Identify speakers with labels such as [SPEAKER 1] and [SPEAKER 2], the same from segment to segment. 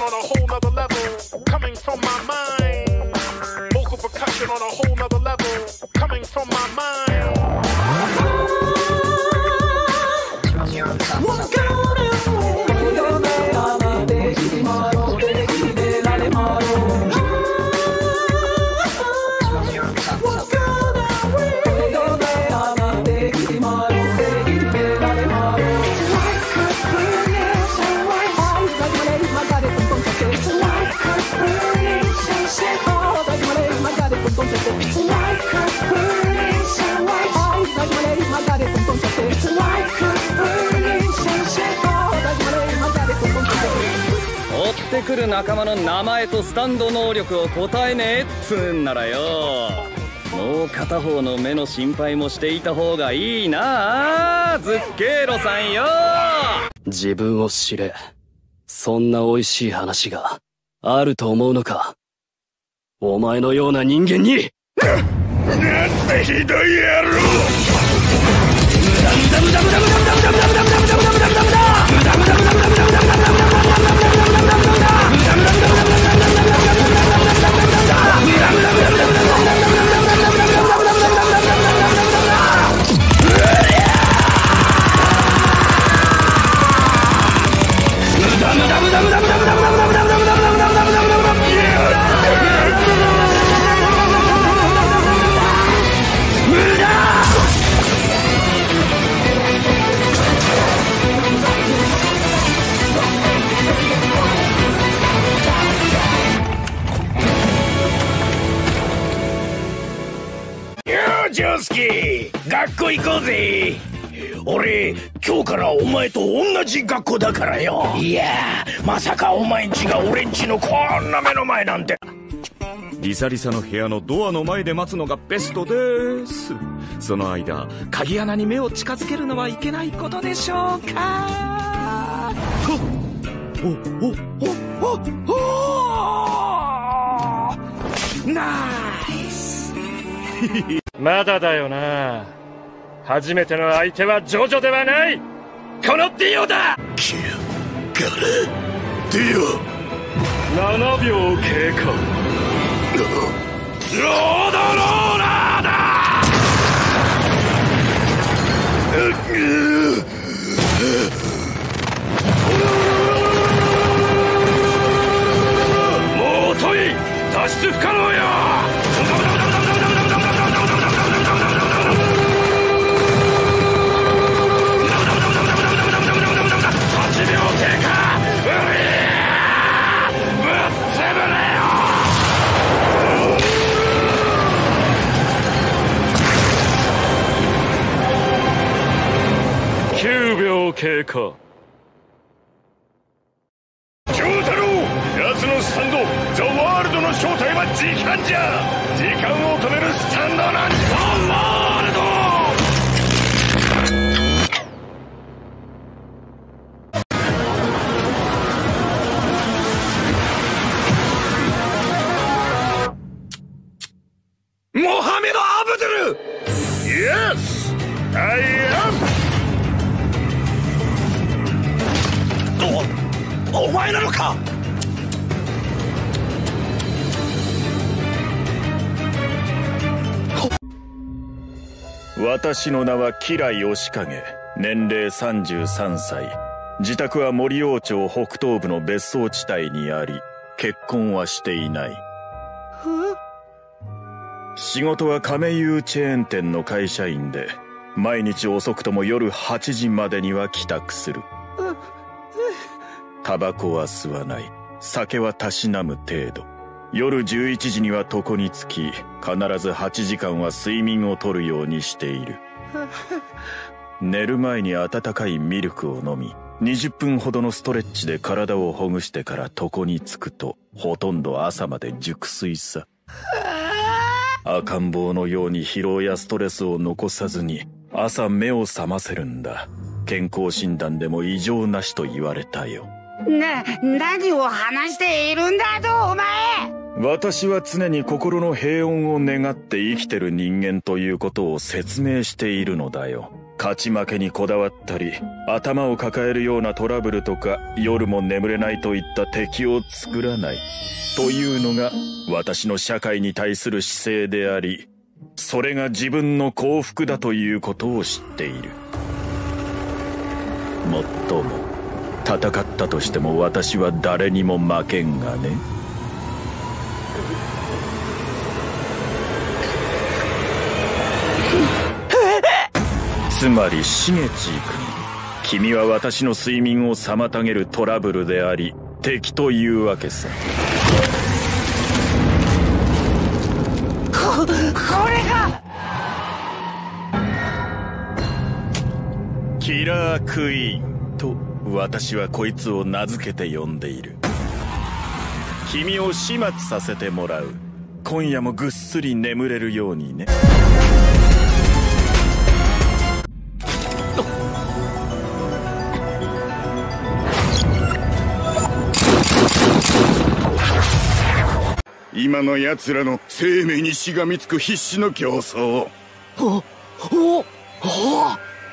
[SPEAKER 1] on a whole nother level. Coming from my mind. ってくる仲間の名前とスタンド能力を答えねえっつうんならよ。もう片方の目の心配もしていた方がいいなズッケーロさんよ。
[SPEAKER 2] 自分を知れ。そんな美味しい話があると思うのか。お前のような人間に。
[SPEAKER 3] なんてひどい野郎。よ学校行こうぜ。俺今日からお前と同じ学校だからよ。いや。ーまさかお前んちが俺んちのこんな目の前なんて。
[SPEAKER 4] リサリサの部屋のドアの前で待つのがベストです。その間鍵穴に目を近づけるのはいけないことでしょうか。おおおおおナイス
[SPEAKER 3] まだだよな。初めての相手はジョジョではない。このディオだ。キュガラディオ。7秒経過。ロードローラーだ秒経過私の名は吉来義景年齢33歳。自宅は森王町北東部の別荘地帯にあり結婚はしていない。仕事は亀有チェーン店の会社員で毎日遅くとも夜8時までには帰宅する。タバコは吸わない。酒はたしなむ程度。夜11時には床につき必ず8時間は睡眠をとるようにしている。寝る前に温かいミルクを飲み20分ほどのストレッチで体をほぐしてから床につくとほとんど朝まで熟睡さ。赤ん坊のように疲労やストレスを残さずに朝目を覚ませるんだ。健康診断でも異常なしと言われたよ
[SPEAKER 5] な、何を話しているんだと、お前。
[SPEAKER 3] 私は常に心の平穏を願って生きてる人間ということを説明しているのだよ。勝ち負けにこだわったり頭を抱えるようなトラブルとか夜も眠れないといった敵を作らない。というのが私の社会に対する姿勢でありそれが自分の幸福だということを知っている。もっとも。戦ったとしても私は誰にも負けんがね。つまりしげち君君は私の睡眠を妨げるトラブルであり敵というわけさ。
[SPEAKER 5] こ、これが！
[SPEAKER 3] キラークイーンと私はこいつを名付けて呼んでいる。君を始末させてもらう。今夜もぐっすり眠れるようにね。
[SPEAKER 6] 今の奴らの生命にしがみつく必死の競争
[SPEAKER 2] お、お、お
[SPEAKER 6] お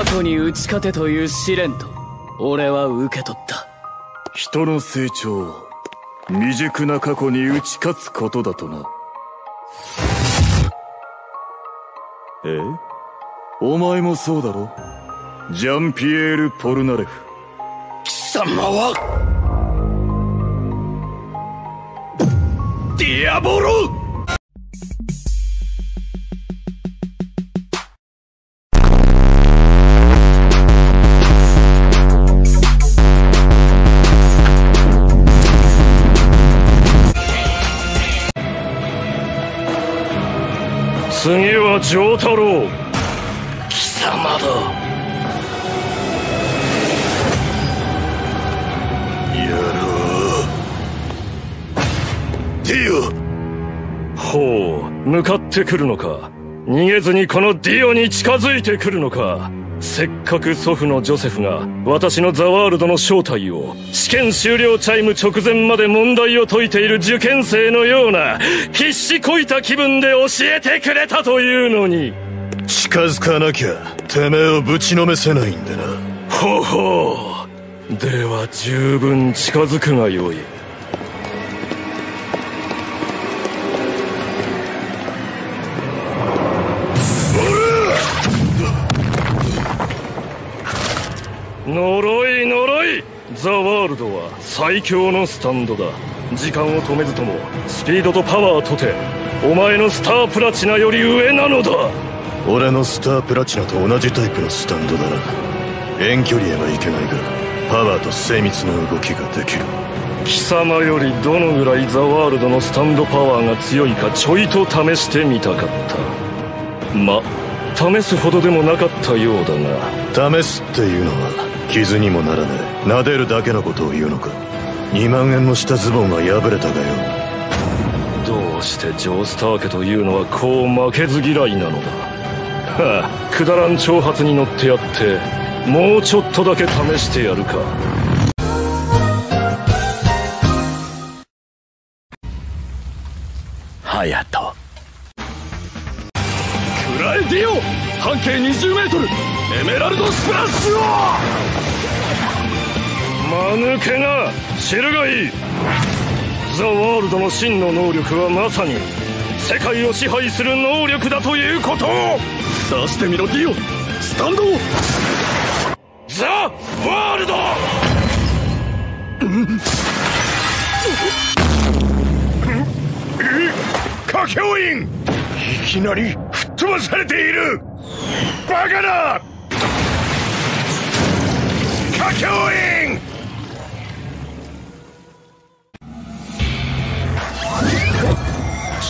[SPEAKER 2] 過去に打ち勝てという試練と俺は受け取った。
[SPEAKER 3] 人の成長は未熟な過去に打ち勝つことだとな。え？お前もそうだろ？ジャンピエール・ポルナレフ。
[SPEAKER 7] 貴様はディアボロ
[SPEAKER 8] 次は承太郎。
[SPEAKER 7] 貴様だ。
[SPEAKER 6] 野郎ディオ。
[SPEAKER 8] ほう向かってくるのか。逃げずにこのディオに近づいてくるのか。せっかく祖父のジョセフが私のザワールドの正体を試験終了チャイム直前まで問題を解いている受験生のような必死こいた気分で教えてくれたというのに。
[SPEAKER 6] 近づかなきゃてめえをぶちのめせないんでな。
[SPEAKER 8] ほほう。では十分近づくがよい呪い呪い。ザワールドは最強のスタンドだ。時間を止めずともスピードとパワーとてお前のスタープラチナより上なのだ。
[SPEAKER 6] 俺のスタープラチナと同じタイプのスタンドだな遠距離へはいけないがパワーと精密な動きができる。
[SPEAKER 8] 貴様よりどのぐらいザワールドのスタンドパワーが強いかちょいと試してみたかった。ま試すほどでもなかったようだが。
[SPEAKER 6] 試すっていうのは傷にもならねえ撫でるだけのことを言うのか。2万円もしたズボンが破れたがよ。
[SPEAKER 8] どうしてジョースター家というのはこう負けず嫌いなのだ。はあくだらん挑発に乗ってやってもうちょっとだけ試してやるか。
[SPEAKER 3] 隼人。
[SPEAKER 8] クラエディオ半径20メートルエメラルドスプラッシュを！間抜けな知るがいい。ザ・ワールドの真の能力はまさに世界を支配する能力だということを！出してみろディオ。スタンドザ・ワールド！
[SPEAKER 6] 歌教員いきなり吹っ飛ばされている！バカ員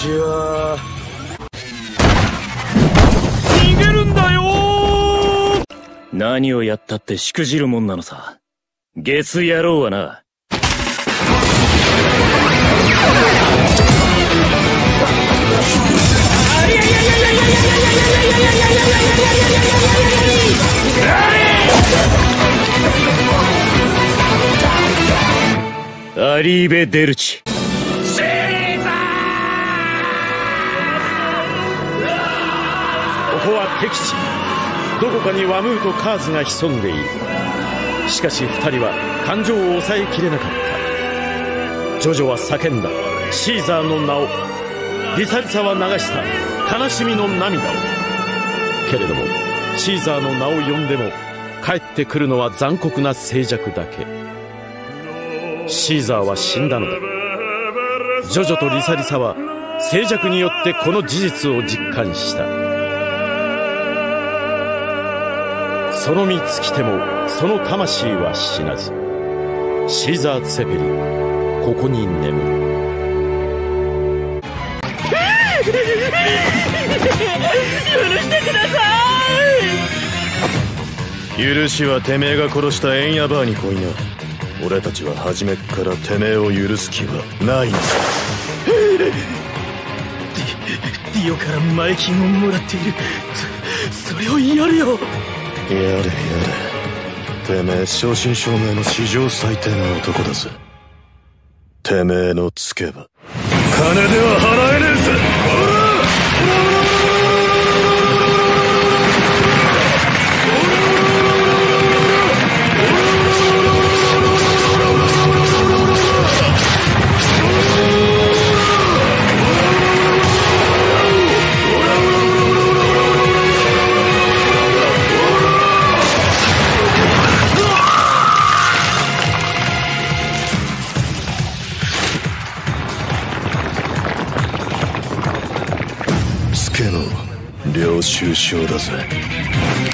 [SPEAKER 8] じゃあ。逃げるんだよ!
[SPEAKER 1] 何をやったってしくじるもんなのさ。ゲス野郎はなアリーベ・デルチ。
[SPEAKER 9] ここは敵地。どこかにワムーとカーズが潜んでいる。しかし二人は感情を抑えきれなかった。ジョジョは叫んだ。シーザーの名を。リサリサは流した。悲しみの涙を。けれどもシーザーの名を呼んでも帰ってくるのは残酷な静寂だけ。シーザーは死んだのだ。ジョジョとリサリサは静寂によってこの事実を実感した。その身尽きてもその魂は死なずシーザー・ツェペリンここに眠る。
[SPEAKER 10] してくださ
[SPEAKER 6] い許しはてめえが殺したエンヤバーに来いな。俺たちは初めっからてめえを許す気はない。んだ
[SPEAKER 10] ディオから前金をもらっている。そそれをやるよ。
[SPEAKER 6] やれやれ。てめえ正真正銘の史上最低な男だぜ。てめえのつけば金では払えねえぜ。中傷だぜ。